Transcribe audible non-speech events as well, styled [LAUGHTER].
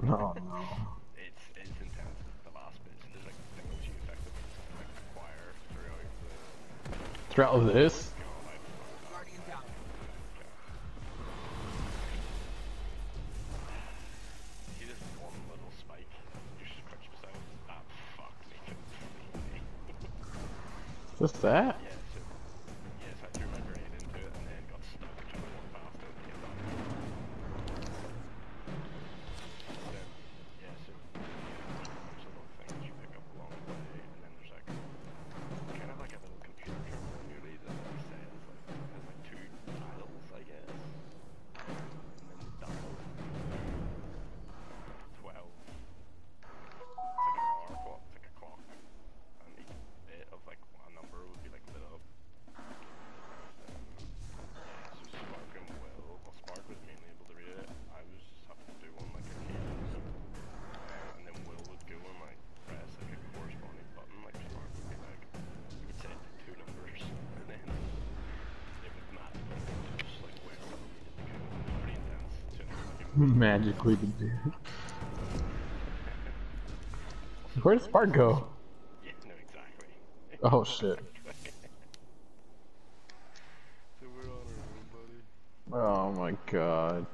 Oh no. It's it's intense. It's the last bit. And there's like a thing which you effectively just like acquire throughout the. Throughout this. Just that? [LAUGHS] Magically the do. Where did Spark go? Yeah, no, oh, exactly. Oh shit. [LAUGHS] so oh my god.